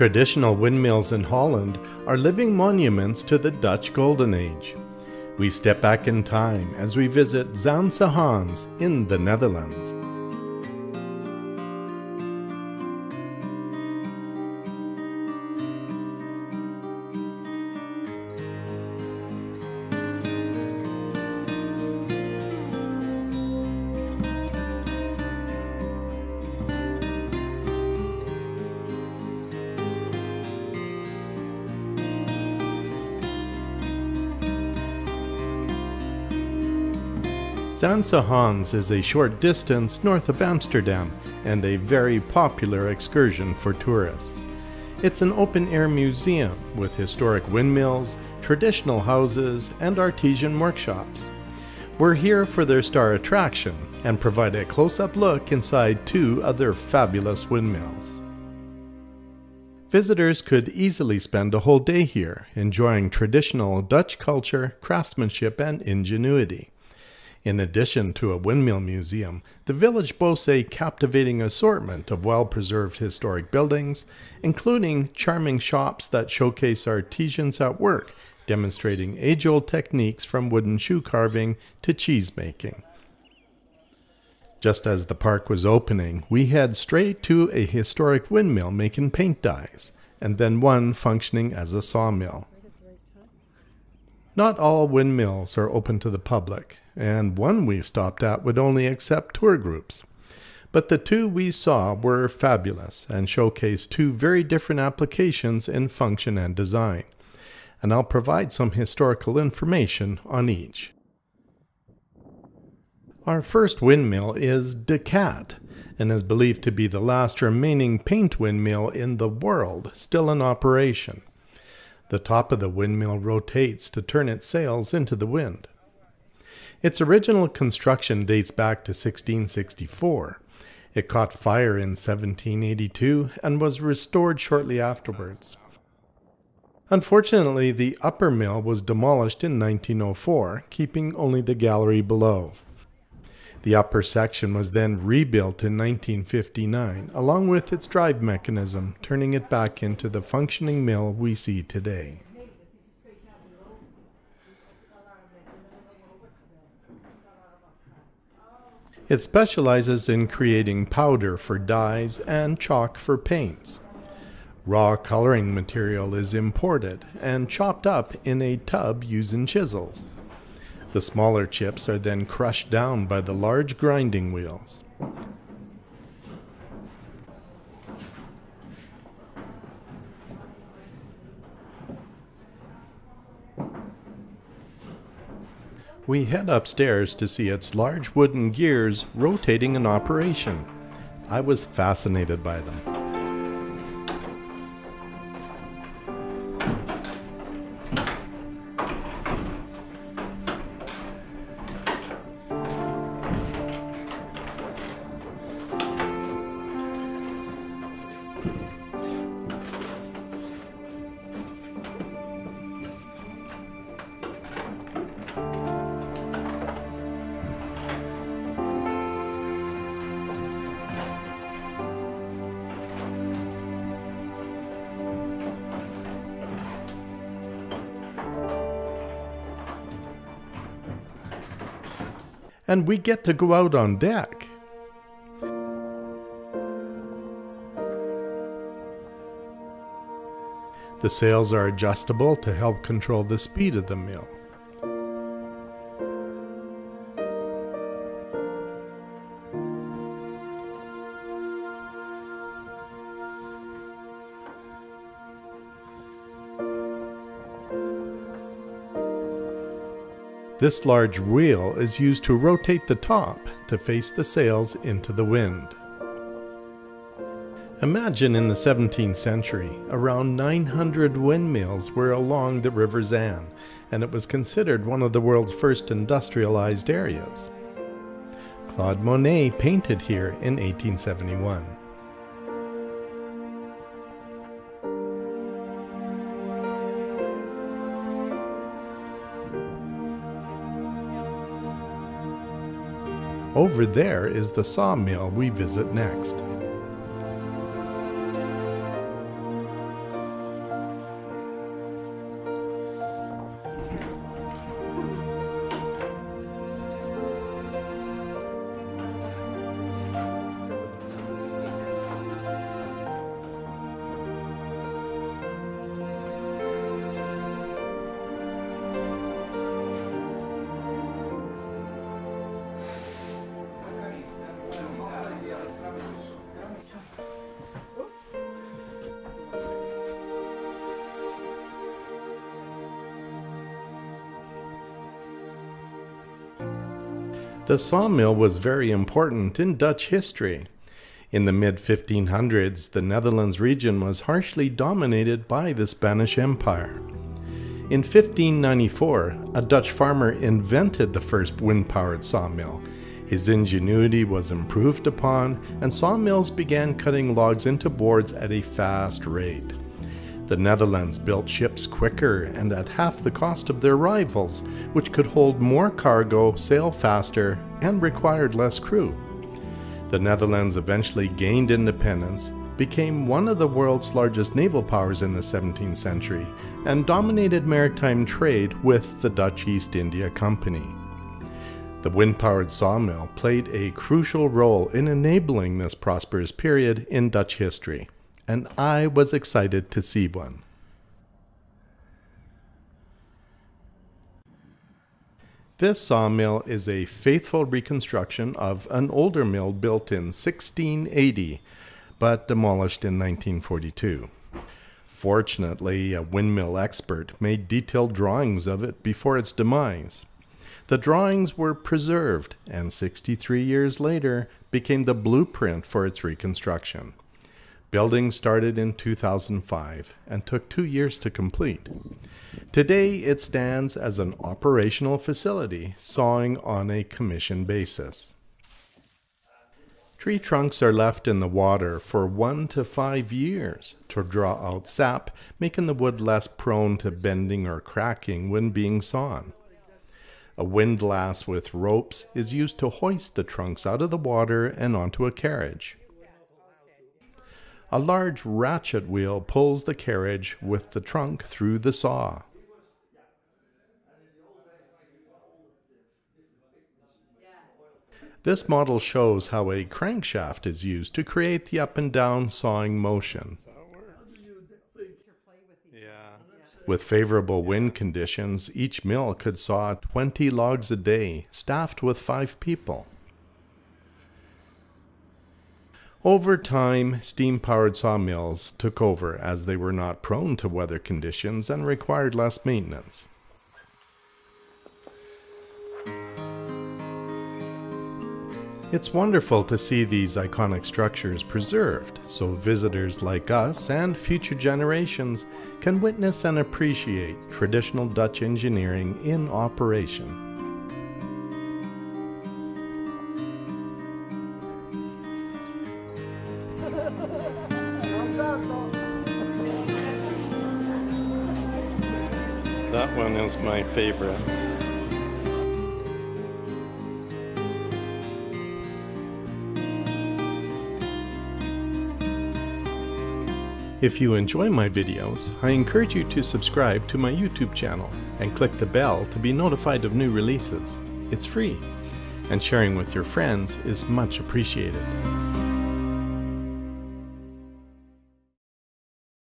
Traditional windmills in Holland are living monuments to the Dutch Golden Age. We step back in time as we visit Zaanse Schans in the Netherlands. Zaanse Schans is a short distance north of Amsterdam and a very popular excursion for tourists. It's an open air museum with historic windmills, traditional houses, and artesian workshops. We're here for their star attraction and provide a close up look inside two other fabulous windmills. Visitors could easily spend a whole day here enjoying traditional Dutch culture, craftsmanship, and ingenuity. In addition to a windmill museum, the village boasts a captivating assortment of well preserved historic buildings, including charming shops that showcase artisans at work, demonstrating age old techniques from wooden shoe carving to cheese making. Just as the park was opening, we head straight to a historic windmill making paint dyes, and then one functioning as a sawmill. Not all windmills are open to the public, and one we stopped at would only accept tour groups. But the two we saw were fabulous and showcased two very different applications in function and design. And I'll provide some historical information on each. Our first windmill is De Kat and is believed to be the last remaining paint windmill in the world still in operation. The top of the windmill rotates to turn its sails into the wind. Its original construction dates back to 1664. It caught fire in 1782 and was restored shortly afterwards. Unfortunately, the upper mill was demolished in 1904, keeping only the gallery below. The upper section was then rebuilt in 1959, along with its drive mechanism, turning it back into the functioning mill we see today. It specializes in creating powder for dyes and chalk for paints. Raw coloring material is imported and chopped up in a tub using chisels. The smaller chips are then crushed down by the large grinding wheels. We head upstairs to see its large wooden gears rotating in operation. I was fascinated by them. And we get to go out on deck. The sails are adjustable to help control the speed of the mill. This large wheel is used to rotate the top to face the sails into the wind. Imagine in the 17th century, around 900 windmills were along the River Zaan, and it was considered one of the world's first industrialized areas. Claude Monet painted here in 1871. Over there is the sawmill we visit next. The sawmill was very important in Dutch history. In the mid 1500s, the Netherlands region was harshly dominated by the Spanish Empire. In 1594, a Dutch farmer invented the first wind powered sawmill. His ingenuity was improved upon, and sawmills began cutting logs into boards at a fast rate. The Netherlands built ships quicker and at half the cost of their rivals, which could hold more cargo, sail faster, and required less crew. The Netherlands eventually gained independence, became one of the world's largest naval powers in the 17th century, and dominated maritime trade with the Dutch East India Company. The wind powered sawmill played a crucial role in enabling this prosperous period in Dutch history and I was excited to see one. This sawmill is a faithful reconstruction of an older mill built in 1680, but demolished in 1942. Fortunately, a windmill expert made detailed drawings of it before its demise. The drawings were preserved and 63 years later became the blueprint for its reconstruction. Building started in 2005 and took two years to complete. Today, it stands as an operational facility, sawing on a commission basis. Tree trunks are left in the water for one to five years to draw out sap, making the wood less prone to bending or cracking when being sawn. A windlass with ropes is used to hoist the trunks out of the water and onto a carriage. A large ratchet wheel pulls the carriage with the trunk through the saw. This model shows how a crankshaft is used to create the up and down sawing motion. With favorable wind conditions, each mill could saw 20 logs a day, staffed with five people. Over time, steam-powered sawmills took over as they were not prone to weather conditions and required less maintenance. It's wonderful to see these iconic structures preserved so visitors like us and future generations can witness and appreciate traditional Dutch engineering in operation. That one is my favorite. If you enjoy my videos, I encourage you to subscribe to my YouTube channel and click the bell to be notified of new releases. It's free, and sharing with your friends is much appreciated.